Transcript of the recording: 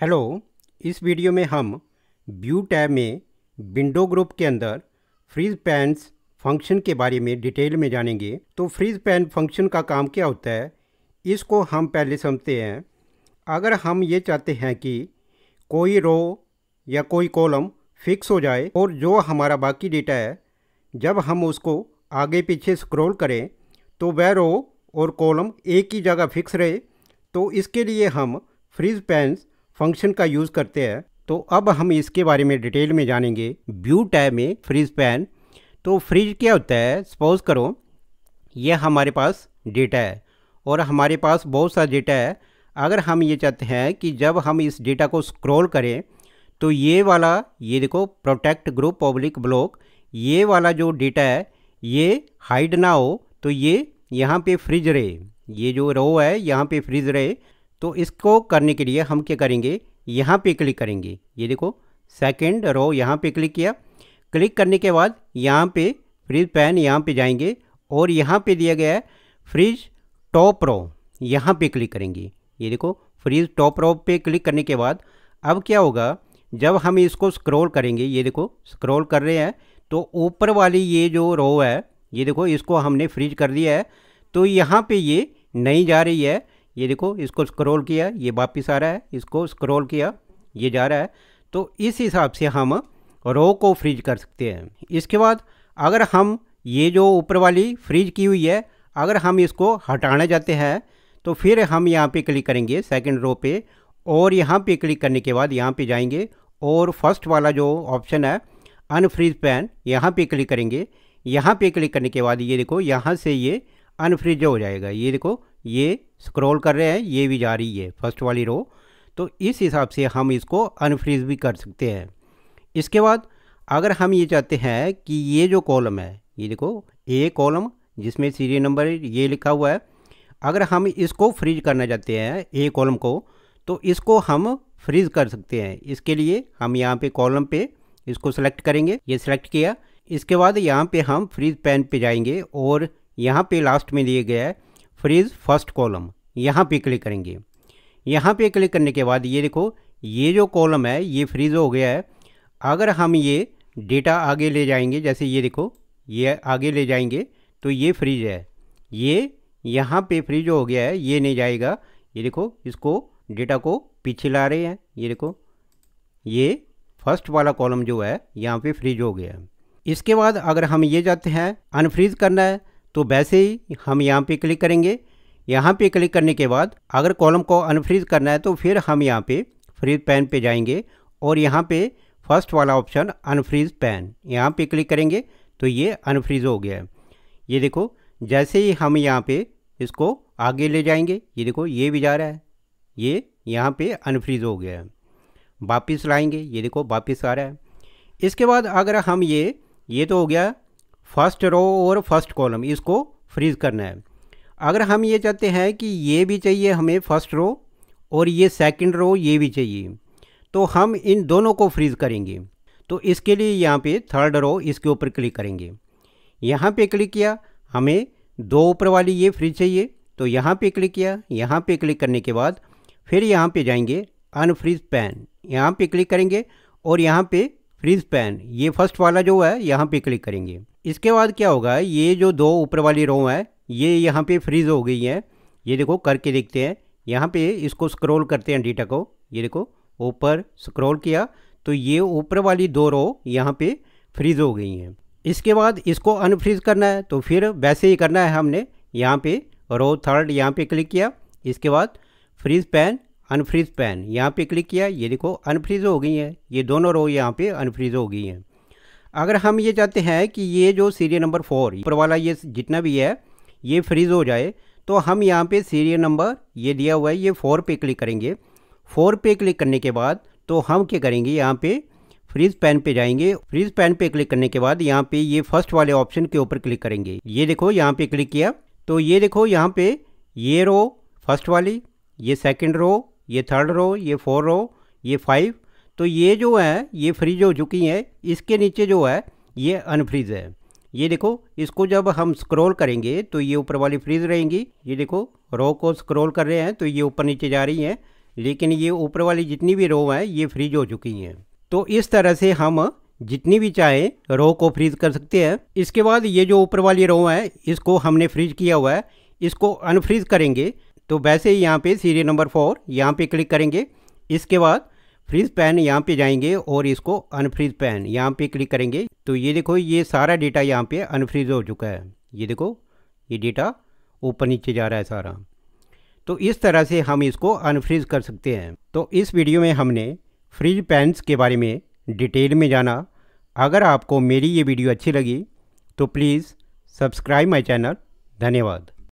Hello, इस video में हम व्यू टैब में विंडो ग्रुप के अंदर फ्रीज पैन्स फ़ंक्शन के बारे में डिटेल में जानेंगे। तो फ्रीज पैन फ़ंक्शन का काम क्या होता है, इसको हम पहले समझते हैं। अगर हम ये चाहते हैं कि कोई रो या कोई कॉलम फिक्स हो जाए और जो हमारा बाकी डेटा है, जब हम उसको आगे पीछे स्क्रॉल करें तो वह रो और कॉलम एक ही जगह फिक्स रहे। तो इसके लिए हम फ्रीज पैन्स फ़ंक्शन का यूज़ करते हैं तो अब हम इसके बारे में डिटेल में जानेंगे। व्यू टैब में फ्रिज पैन तो फ्रिज क्या होता है? सपोज़ करो, ये हमारे पास डेटा है, और हमारे पास बहुत सा डेटा है। अगर हम ये चाहते हैं कि जब हम इस डेटा को स्क्रॉल करें तो ये वाला, ये देखो प्रोटेक्ट ग्रुप पब्लिक ब्लॉक ये वाला जो डेटा है, ये हाइड ना हो तो ये यहाँ पे फ्रिज रहे। ये जो रो है, यहाँ पे फ्रिज रहे। तो इसको करने के लिए हम क्या करेंगे? यहाँ पे क्लिक करेंगे। ये देखो सेकंड रो यहाँ पे क्लिक किया। क्लिक करने के बाद यहाँ पे फ्रिज पैन यहाँ पे जाएँगे और यहाँ पे दिया गया है फ्रिज टॉप रो यहाँ पे क्लिक करेंगे। ये देखो फ्रिज टॉप रो पे क्लिक करने के बाद अब क्या होगा? जब हम इसको स्क्रॉल करेंगे, ये देखो स्क्रॉल कर रहे हैं तो ऊपर वाली ये जो रो है, ये देखो, इसको हमने फ्रीज कर दिया है। तो यहाँ पे ये नहीं जा रही है। ये देखो, इसको स्क्रॉल किया, ये वापस आ रहा है, इसको स्क्रॉल किया, ये जा रहा है। तो इस हिसाब से हम रो को फ्रीज कर सकते हैं। इसके बाद अगर हम ये जो ऊपर वाली फ्रीज की हुई है, अगर हम इसको हटाना चाहते हैं तो फिर हम यहाँ पे क्लिक करेंगे सेकंड रो पे, और यहाँ पे क्लिक करने के बाद यहाँ पे जाएँगे, और फ़र्स्ट वाला जो ऑप्शन है अनफ्रीज पैन यहाँ पे क्लिक करेंगे। यहाँ पे क्लिक करने के बाद ये देखो, यहाँ से ये अनफ्रीज हो जाएगा। ये देखो ये स्क्रॉल कर रहे हैं, ये भी जा रही है फ़र्स्ट वाली रो तो इस हिसाब से हम इसको अनफ्रीज भी कर सकते हैं। इसके बाद अगर हम ये चाहते हैं कि ये जो कॉलम है, ये देखो ए कॉलम जिसमें सीरियल नंबर ये लिखा हुआ है। अगर हम इसको फ्रीज करना चाहते हैं ए कॉलम को तो इसको हम फ्रीज कर सकते हैं। इसके लिए हम यहाँ पे कॉलम पे इसको सेलेक्ट करेंगे। ये सिलेक्ट किया। इसके बाद यहाँ पे हम फ्रीज पैन पे जाएँगे और यहाँ पे लास्ट में दिए गया है फ्रीज फ़र्स्ट कॉलम, यहाँ पे क्लिक करेंगे। यहाँ पे क्लिक करने के बाद ये देखो, ये जो कॉलम है, ये फ्रीज हो गया है। अगर हम ये डेटा आगे ले जाएँगे, जैसे ये देखो, ये आगे ले जाएँगे तो ये फ्रीज है। ये यहाँ पे फ्रीज हो गया है, ये नहीं जाएगा। ये देखो, इसको डेटा को पीछे ला रहे हैं। ये देखो, ये फ़र्स्ट वाला कॉलम जो है, यहाँ पे फ्रीज हो गया है। इसके बाद अगर हम ये जाते हैं, अनफ्रीज करना है तो वैसे ही हम यहाँ पे क्लिक करेंगे। यहाँ पे क्लिक करने के बाद अगर कॉलम को अनफ्रीज करना है तो फिर हम यहाँ पे फ्रीज पैन पे जाएँगे और यहाँ पे फ़र्स्ट वाला ऑप्शन अनफ्रीज पैन यहाँ पे क्लिक करेंगे तो ये अनफ्रीज हो गया है। ये देखो, जैसे ही हम यहाँ पे इसको आगे ले जाएँगे, ये देखो, ये भी जा रहा है। ये यहाँ पे अनफ्रीज हो गया है। वापस लाएँगे, ये देखो, वापिस आ रहा है। इसके बाद अगर हम ये ये तो हो गया फ़र्स्ट रो और फ़र्स्ट कॉलम, इसको फ्रीज करना है। अगर हम ये चाहते हैं कि ये भी चाहिए हमें फ़र्स्ट रो और ये सेकंड रो, ये भी चाहिए तो हम इन दोनों को फ्रीज करेंगे। तो इसके लिए यहाँ पे थर्ड रो इसके ऊपर क्लिक करेंगे। यहाँ पे क्लिक किया, हमें दो ऊपर वाली ये फ्रीज चाहिए तो यहाँ पे क्लिक किया, यहाँ पे क्लिक करने के बाद फिर यहाँ पे जाएँगे अनफ्रीज पैन यहाँ पे क्लिक करेंगे और यहाँ पे फ्रीज पैन ये फ़र्स्ट वाला जो है, यहाँ पे क्लिक करेंगे। इसके बाद क्या होगा, ये जो दो ऊपर वाली रो है, ये यहाँ पे फ्रीज हो गई है। ये देखो, करके देखते हैं। यहाँ पे इसको स्क्रॉल करते हैं डेटा को। ये देखो, ऊपर स्क्रॉल किया तो ये ऊपर वाली दो रो यहाँ पे फ्रीज हो गई हैं। इसके बाद इसको अनफ्रीज करना है तो फिर वैसे ही करना है हमने। यहाँ पे रो थर्ड यहाँ पे क्लिक किया। इसके बाद फ्रीज पैन अनफ्रीज पैन। यहाँ पे क्लिक किया, ये देखो, अनफ्रीज हो गई हैं। ये दोनों रो यहाँ पे अनफ्रीज हो गई हैं। अगर हम ये चाहते हैं कि ये जो सीरियल नंबर फोर, ऊपर वाला ये जितना भी है, ये फ्रीज हो जाए तो हम यहाँ पे सीरियल नंबर ये दिया हुआ है, ये फोर पे क्लिक करेंगे। फोर पे क्लिक करने के बाद तो हम क्या करेंगे, यहाँ पे फ्रीज पैन पे जाएँगे। फ्रीज पैन पे क्लिक करने के बाद यहाँ पे ये फ़र्स्ट वाले ऑप्शन के ऊपर क्लिक करेंगे। ये देखो, यहाँ पे क्लिक किया। तो ये देखो, यहाँ पे ये रो फ़र्स्ट वाली, ये सेकंड रो ये थर्ड रो ये फोर रो ये फाइव तो ये जो है, ये फ्रीज हो चुकी हैं, इसके नीचे जो है, ये अनफ्रीज है। ये देखो, इसको जब हम स्क्रॉल करेंगे तो ये ऊपर वाली फ्रीज रहेंगी। ये देखो रो को स्क्रॉल कर रहे हैं तो ये ऊपर नीचे जा रही हैं, लेकिन ये ऊपर वाली जितनी भी रो हैं, ये फ्रीज हो चुकी हैं। तो इस तरह से हम जितनी भी चाहे रो को फ्रीज कर सकते हैं। इसके बाद ये जो ऊपर वाली रो है, इसको हमने फ्रीज किया हुआ है, इसको अनफ्रीज करेंगे तो वैसे ही यहाँ पे सीरियल नंबर फोर यहाँ पे क्लिक करेंगे। इसके बाद फ्रीज पैन यहाँ पे जाएँगे और इसको अनफ्रीज पैन यहाँ पे क्लिक करेंगे। तो ये देखो, ये सारा डेटा यहाँ पे अनफ्रीज हो चुका है। ये देखो, ये डेटा ऊपर नीचे जा रहा है सारा। तो इस तरह से हम इसको अनफ्रीज कर सकते हैं। तो इस वीडियो में हमने फ्रिज पैंस के बारे में डिटेल में जाना। अगर आपको मेरी ये वीडियो अच्छी लगी तो प्लीज़ सब्सक्राइब माई चैनल। धन्यवाद।